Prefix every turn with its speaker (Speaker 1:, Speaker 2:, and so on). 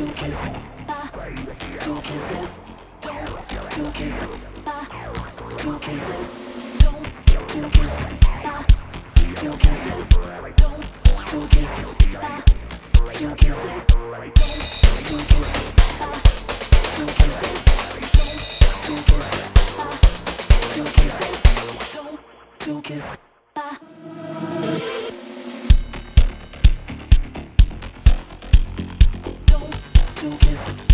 Speaker 1: Don't stupid.